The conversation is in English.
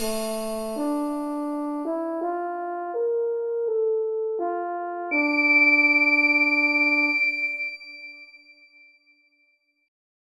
Música